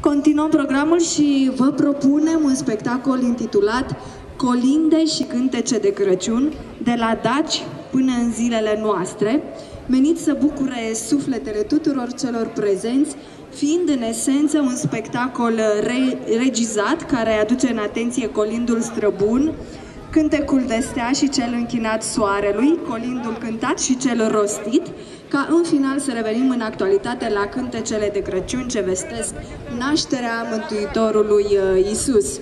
Continuăm programul și vă propunem un spectacol intitulat Colinde și cântece de Crăciun, de la Daci până în zilele noastre, menit să bucure sufletele tuturor celor prezenți, fiind în esență un spectacol re regizat care aduce în atenție colindul străbun, cântecul de stea și cel închinat soarelui, colindul cântat și cel rostit, ca în final să revenim în actualitate la cântecele de Crăciun ce vestesc nașterea Mântuitorului uh, Isus.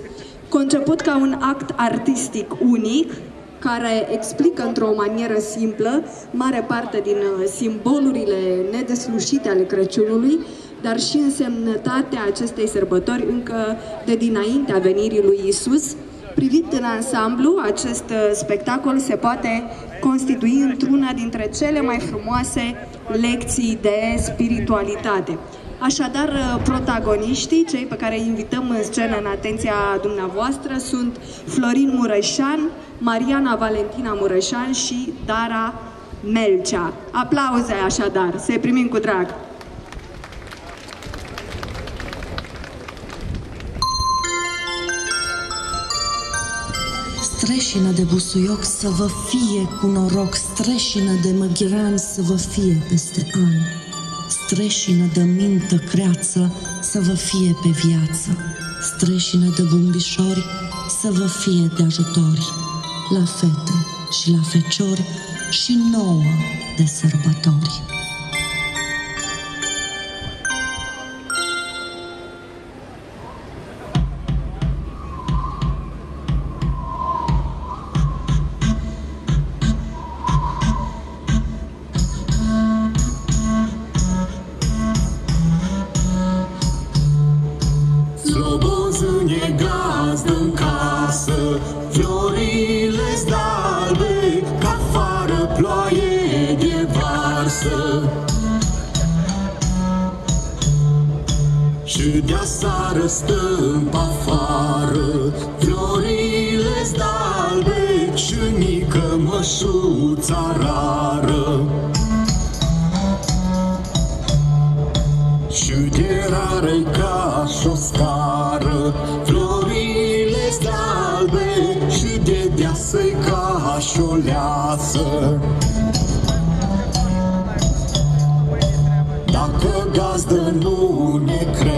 Conceput ca un act artistic unic, care explică într-o manieră simplă mare parte din uh, simbolurile nedeslușite ale Crăciunului, dar și însemnătatea acestei sărbători încă de dinaintea venirii lui Isus. Privit în ansamblu, acest uh, spectacol se poate constitui într-una dintre cele mai frumoase lecții de spiritualitate. Așadar, uh, protagoniștii, cei pe care îi invităm în scenă în atenția dumneavoastră, sunt Florin Mureșan, Mariana Valentina Mureșan și Dara Melcea. Aplauze așadar, se primim cu drag! Streșină de busuioc să vă fie cu noroc, streșină de măghiran să vă fie peste an, streșină de mintă creață să vă fie pe viață, streșină de bumbișori să vă fie de ajutori, la fete și la feciori și nouă de sărbători. Dacă gazdă nu ne crezu,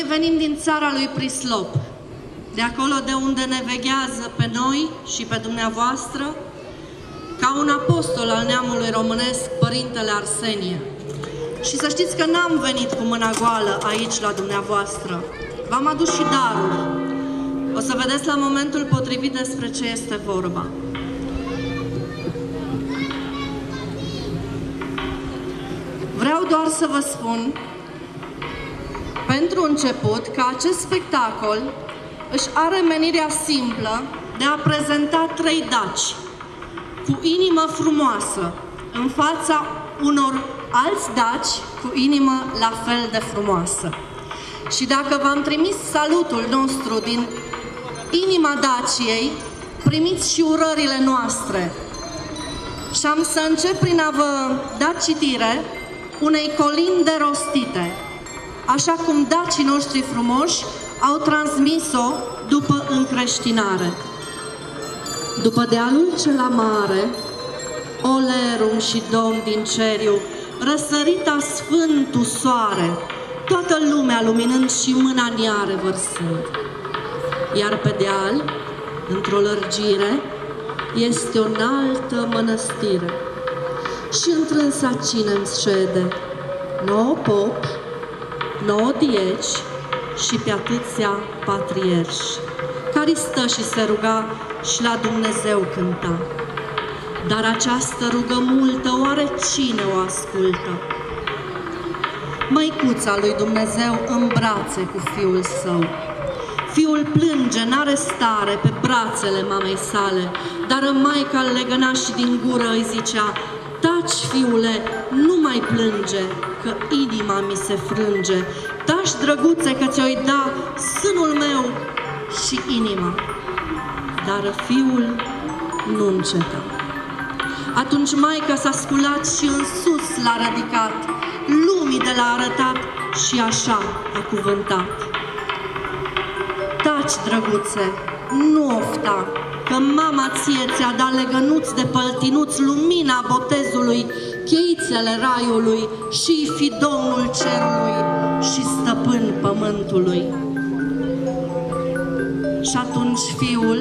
Noi venim din țara lui Prislop, de acolo de unde ne veghează pe noi și pe dumneavoastră, ca un apostol al neamului românesc, Părintele Arsenie. Și să știți că n-am venit cu mâna goală aici la dumneavoastră. V-am adus și darul. O să vedeți la momentul potrivit despre ce este vorba. Vreau doar să vă spun, pentru început, că acest spectacol își are menirea simplă de a prezenta trei daci cu inimă frumoasă în fața unor alți daci cu inimă la fel de frumoasă. Și dacă v-am trimis salutul nostru din inima Daciei, primiți și urările noastre. Și am să încep prin a vă da citire unei colinde rostite, așa cum dacii noștri frumoși au transmis-o după încreștinare. După dealul cel mare, Olerum și domn din ceriu, răsărita sfântul soare, toată lumea luminând și mâna în ea revărsând. Iar pe deal, într-o lărgire, este o înaltă mănăstire. Și întrânsa cine îmi șede, nouă popi, nouă dieci și pe atâția patrierși, care stă și se ruga și la Dumnezeu cânta. Dar această rugă multă, oare cine o ascultă? Măicuța lui Dumnezeu în brațe cu fiul său. Fiul plânge, n-are stare pe brațele mamei sale, dar maica îl legăna și din gură îi zicea, Taci, fiule, nu mai plânge, că inima mi se frânge. Taci, drăguțe, că ți-o-i da sânul meu și inima. Dar fiul nu înceta. Atunci maica s-a sculat și în sus l-a ridicat, lumii de l-a arătat și așa a cuvântat. Taci, drăguțe, nu ofta, că mama ție ți-a dat legănuți de păltinuți lumina botezului, cheițele raiului și fi Domnul cerului și stăpân pământului. Și atunci fiul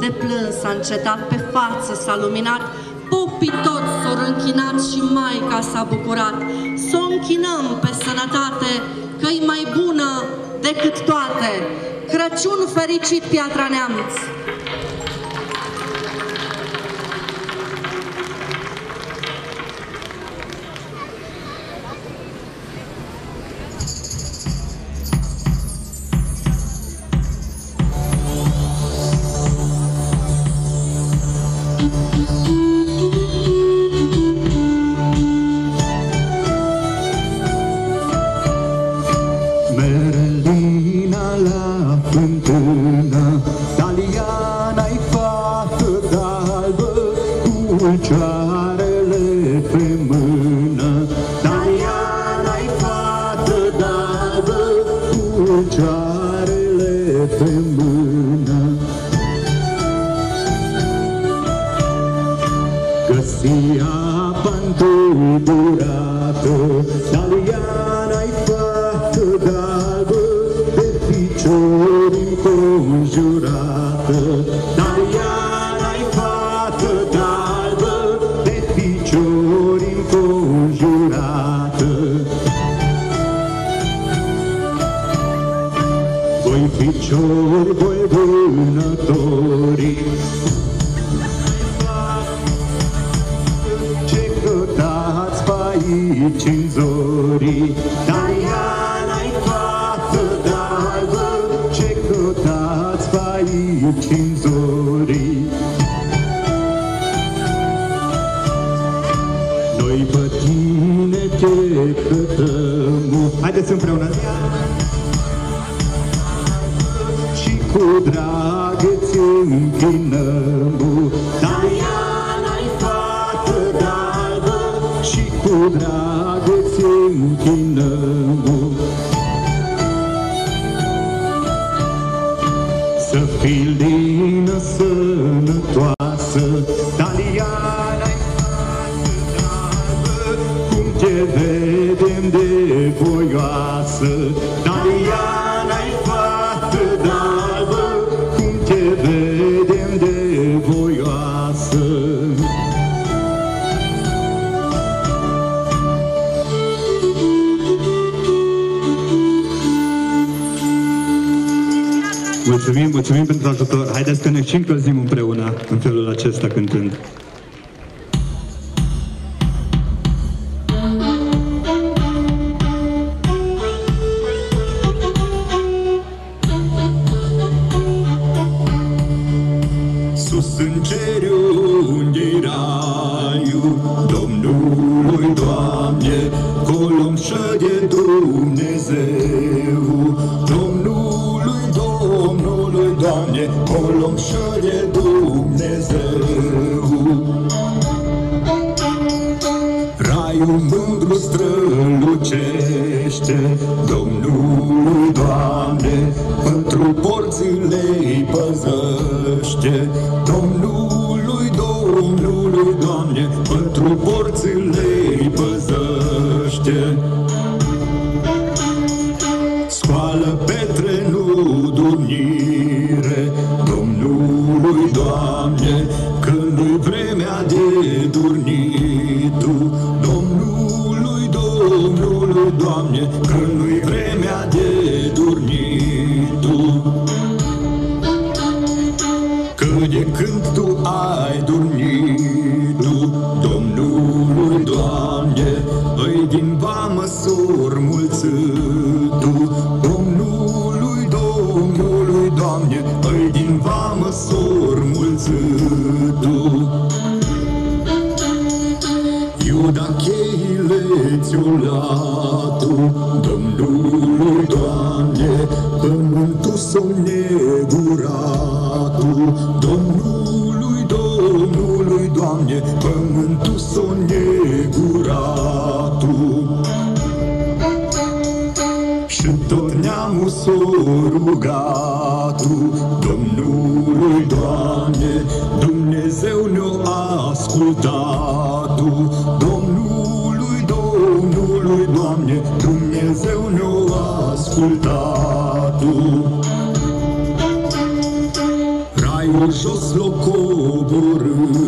de plâns a încetat, pe față s-a luminat, popii toți s-au închinat și maica s-a bucurat. Să o închinăm pe sănătate, că-i mai bună decât toate. Crăciun fericit, Piatra Neamț! Să fii lină sănătoasă Mulțumim, mulțumim pentru ajutor. Haideți că ne și încălzim împreună în felul acesta cântând. nu ascultat-o. Raiul jos l-o coborât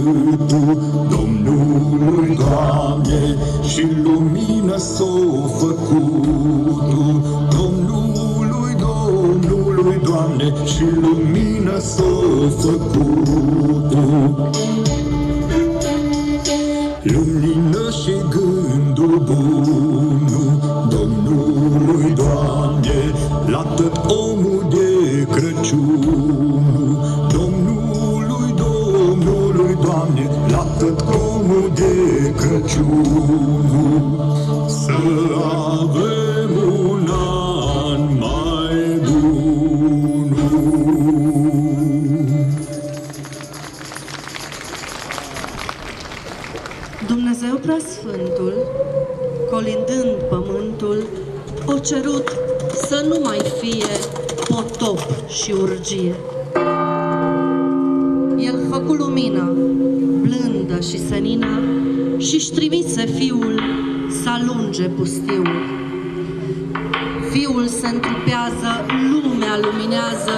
Domnului, Doamne, și lumină s-o făcut. Domnului, Domnului, Doamne, și lumină s-o făcut. Lumină și gândul bun. energie. El făcu lumină, blândă și senină, și-și trimise fiul să alunge pustiul. Fiul se întrupează, lumea luminează,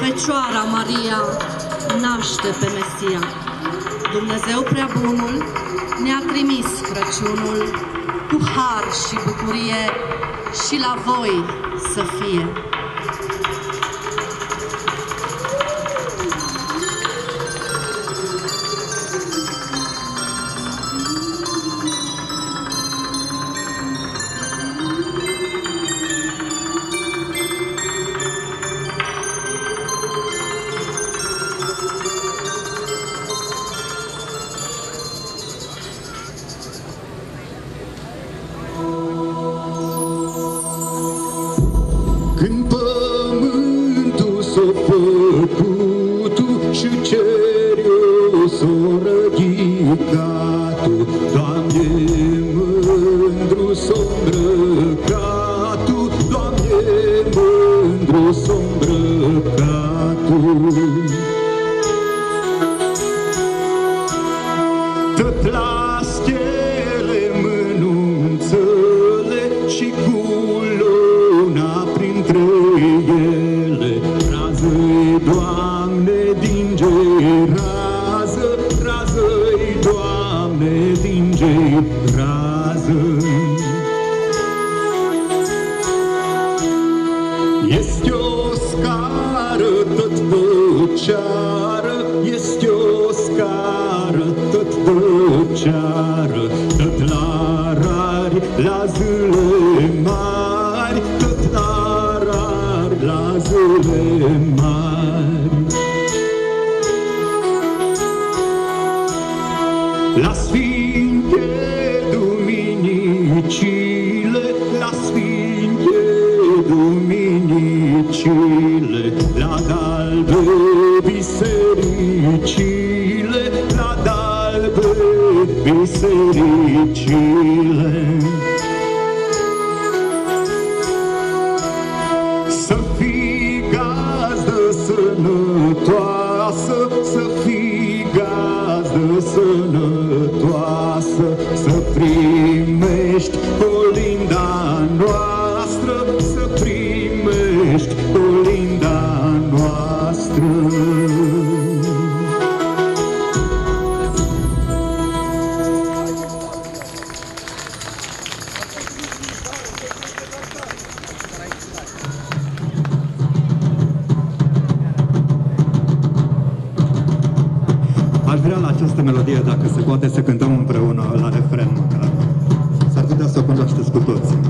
Fecioara Maria naște pe Mesia. Dumnezeu prea bunul ne-a trimis Crăciunul cu har și bucurie și la voi să fie. чарах есть ускара, тут тут чарах. Aș vrea la această melodie, dacă se poate, să cântăm împreună la refren măcar. S-ar putea să o cunoașteți cu toții.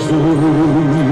中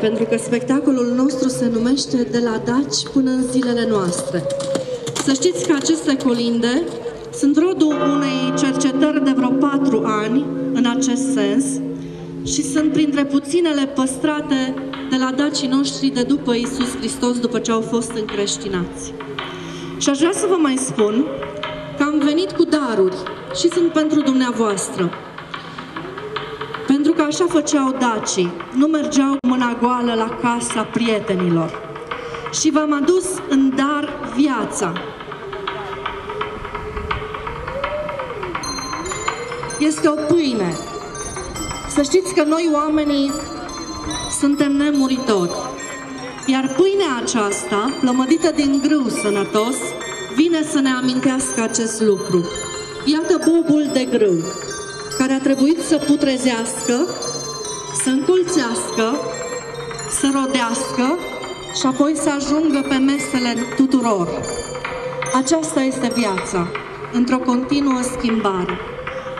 pentru că spectacolul nostru se numește De la Daci până în zilele noastre. Să știți că aceste colinde sunt rodul unei cercetări de vreo patru ani în acest sens și sunt printre puținele păstrate de la dacii noștri de după Isus Hristos, după ce au fost încreștinați. Și aș vrea să vă mai spun că am venit cu daruri și sunt pentru dumneavoastră. Pentru că așa făceau dacii, nu mergeau cu mâna goală la casa prietenilor. Și v-am adus în dar viața. Este o pâine. Să știți că noi oamenii suntem nemuritori. Iar pâinea aceasta, plămădită din grâu sănătos, vine să ne amintească acest lucru. Iată bobul de grâu, care a trebuit să putrezească, să încolțească, să rodească și apoi să ajungă pe mesele tuturor. Aceasta este viața, într-o continuă schimbare.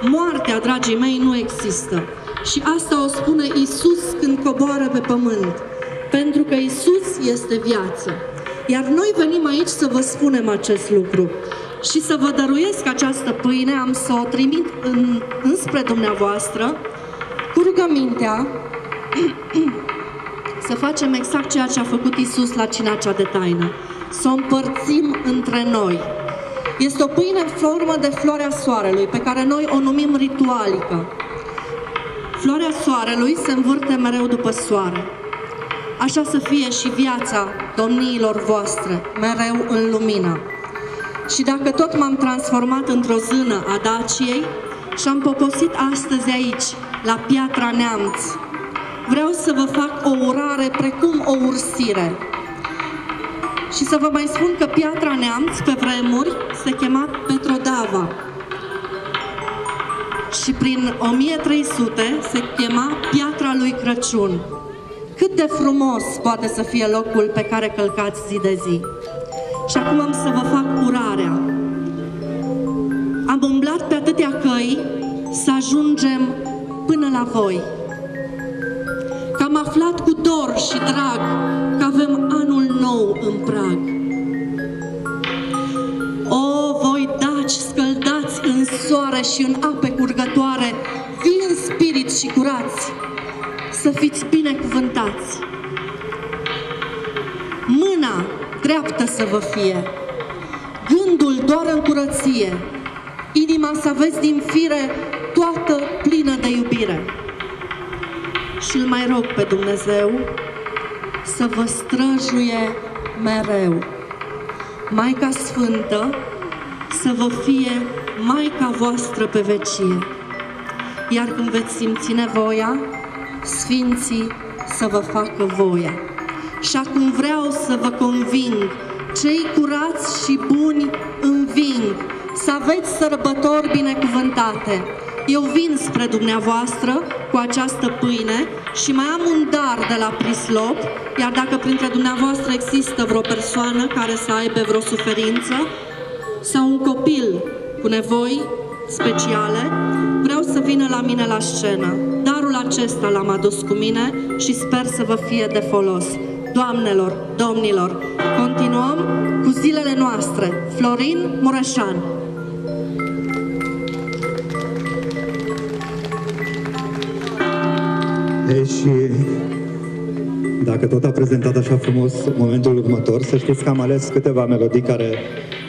Moartea, dragii mei, nu există. Și asta o spune Isus când coboară pe pământ. Pentru că Isus este viață. Iar noi venim aici să vă spunem acest lucru. Și să vă dăruiesc această pâine, am să o trimit în, înspre dumneavoastră, cu rugămintea să facem exact ceea ce a făcut Isus la cina cea de taină. Să o împărțim între noi. Este o pâine în formă de floarea soarelui, pe care noi o numim ritualică. Floarea soarelui se învârte mereu după soare. Așa să fie și viața domniilor voastre, mereu în lumină. Și dacă tot m-am transformat într-o zână a Daciei și am poposit astăzi aici, la Piatra Neamț, vreau să vă fac o urare precum o ursire. Și să vă mai spun că Piatra Neamț, pe vremuri, se chema Petrodava. Și prin 1300 se chema Piatra lui Crăciun. Cât de frumos poate să fie locul pe care călcați zi de zi. Și acum am să vă fac urarea. Am umblat pe atâtea căi să ajungem până la voi. Că am aflat cu dor și drag că avem anul nou în prag. O, voi daci scăldați în soare și în ape curgătoare, vii în spirit și curați, să fiți binecuvântați. Dreaptă să vă fie, gândul doar în curăție, inima să aveți din fire toată plină de iubire. Și îl mai rog pe Dumnezeu să vă străjuie mereu. Maica Sfântă să vă fie Maica voastră pe vecie. Iar când veți simți nevoia, Sfinții să vă facă voia. Și acum vreau să vă conving, cei curați și buni înving, să aveți sărbători binecuvântate. Eu vin spre dumneavoastră cu această pâine și mai am un dar de la Prislop, iar dacă printre dumneavoastră există vreo persoană care să aibă vreo suferință sau un copil cu nevoi speciale, vreau să vină la mine la scenă. Darul acesta l-am adus cu mine și sper să vă fie de folos. Doamnelor, domnilor, continuăm cu zilele noastre. noastre, Florin Mureșan. E și dacă tot a prezentat așa frumos momentul următor, să știți că am ales câteva melodii care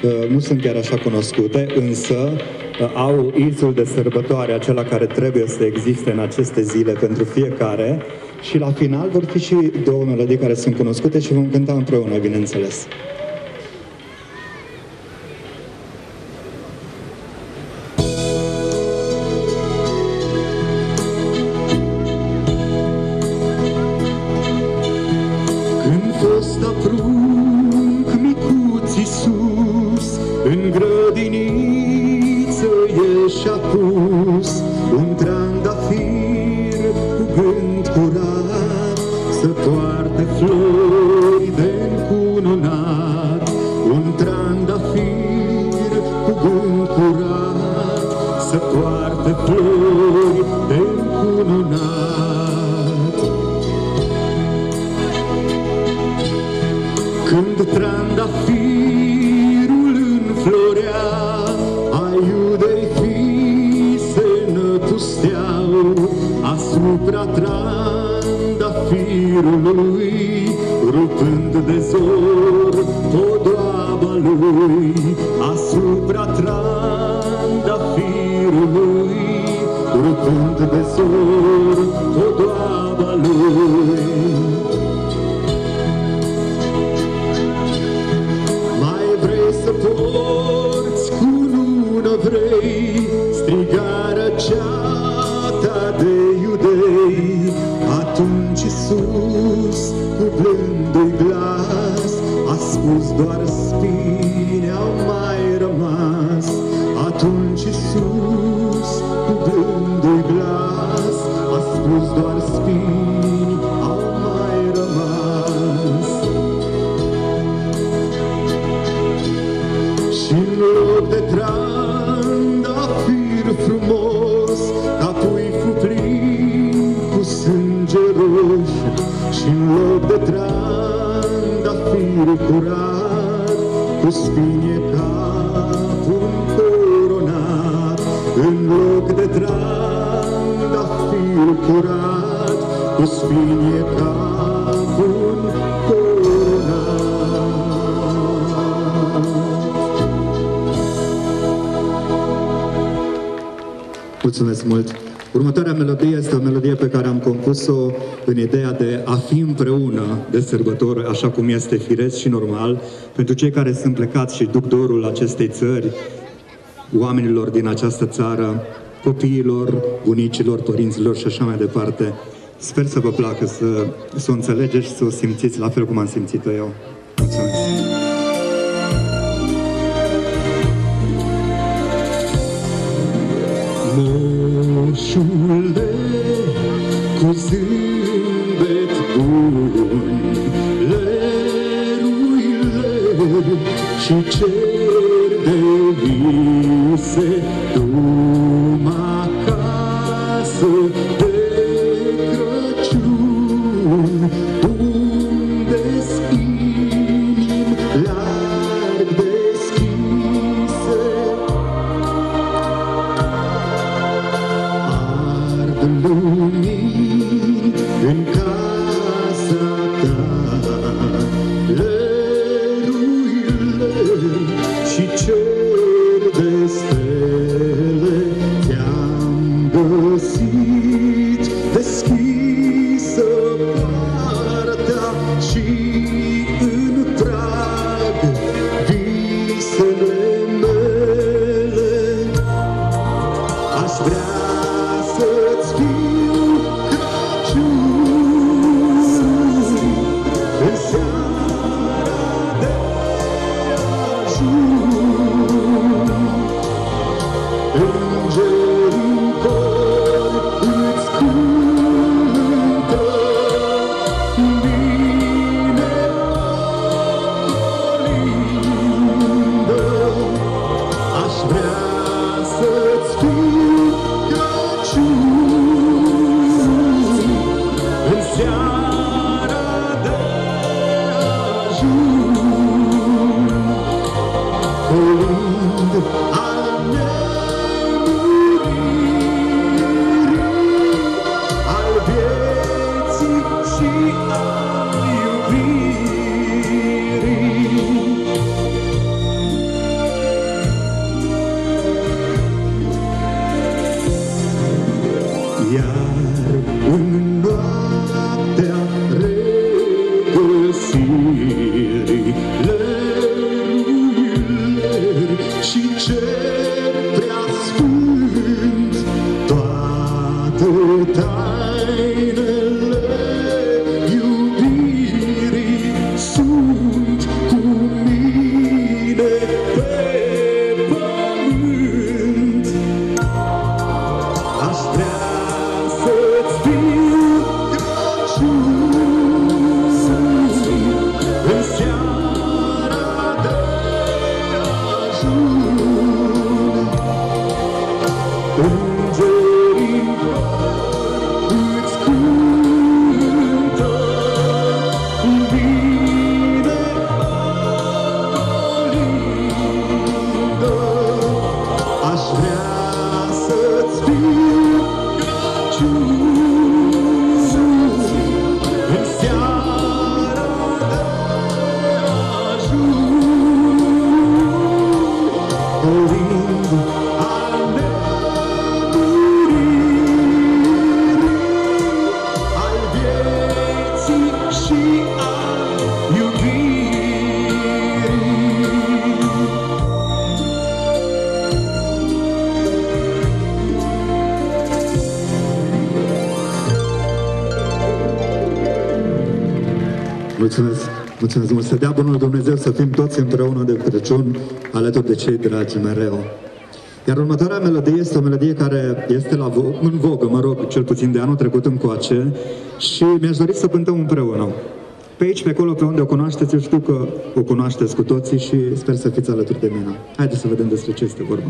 uh, nu sunt chiar așa cunoscute, însă uh, au izul de sărbătoare, acela care trebuie să existe în aceste zile pentru fiecare și la final vor fi și două melodii care sunt cunoscute și vom cânta împreună, bineînțeles. Curat Să roșu, și în loc de trandafir curat, Cu spine capul coronat, în loc de trandafir curat, Cu spine capul coronat. Mulțumesc mult! Următoarea melodie este o melodie pe care am compus-o în ideea de a fi împreună de sărbători, așa cum este firesc și normal, pentru cei care sunt plecați și duc dorul acestei țări, oamenilor din această țară, copiilor, bunicilor, părinților și așa mai departe. Sper să vă placă, să, să o înțelegeți și să o simțiți la fel cum am simțit-o eu. Mulțumesc! Moșule, cu zâmbet bun, leruile și cer de vise, Mulțumesc mult! Să dea Bunul Dumnezeu să fim toți împreună de Crăciun alături de cei dragi mereu. Iar următoarea melodie este o melodie care este la vo- în vogă, mă rog, cel puțin de anul trecut încoace și mi-aș dori să cântăm împreună. Pe aici, pe acolo, pe unde o cunoașteți, eu știu că o cunoașteți cu toții și sper să fiți alături de mine. Haideți să vedem despre ce este vorba.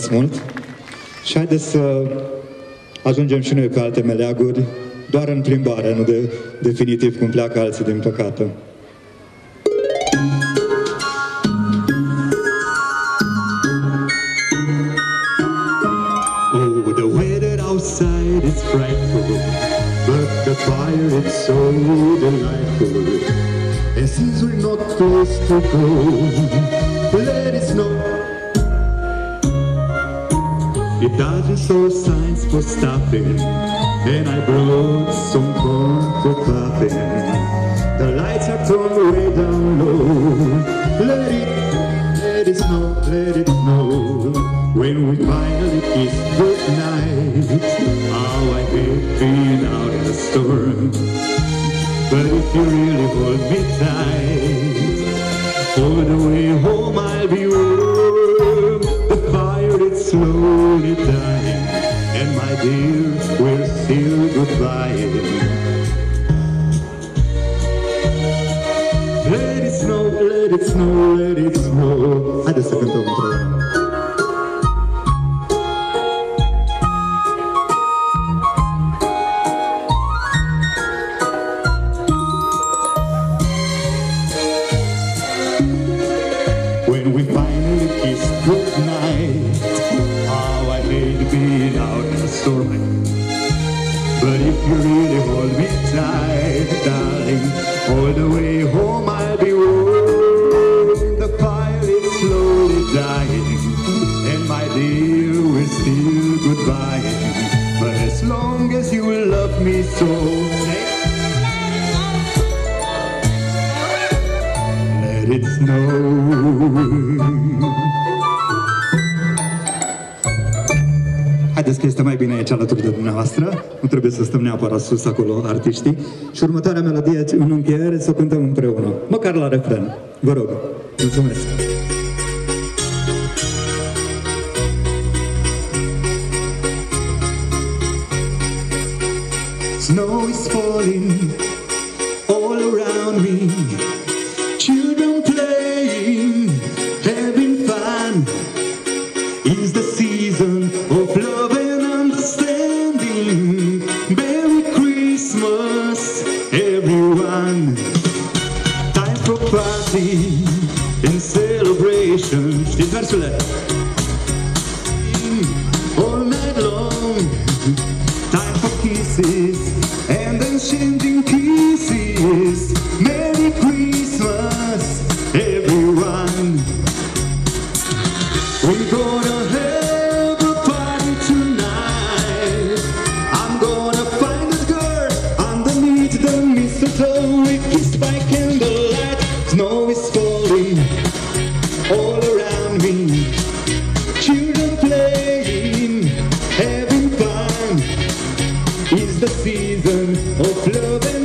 Mulțumesc mult și haideți să ajungem și noi pe alte meleaguri, doar în plimbare, nu de definitiv cum pleacă alții din păcate. Oh, the weather outside is frightful, but the fire it's so delightful. And since we're not close to go, for stopping, and I brought some corn for popping. The lights are turned way down low. Let it, let it snow, let it snow. When we finally kiss goodnight, how I hate being out in the storm. But if you really hold me tight, all the way home I'll be warm. The fire is slowly dying, and my dear, we're still goodbye. Let it snow, let it snow, let it snow. Haideți să cântăm Haideți că este mai bine aici alături de dumneavoastră, nu trebuie să stăm neapărat sus acolo artiștii. Și următoarea melodie în încheiere să o cântăm împreună, măcar la refren. Vă rog, mulțumesc! The season. Oh, of love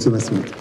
sărbători cu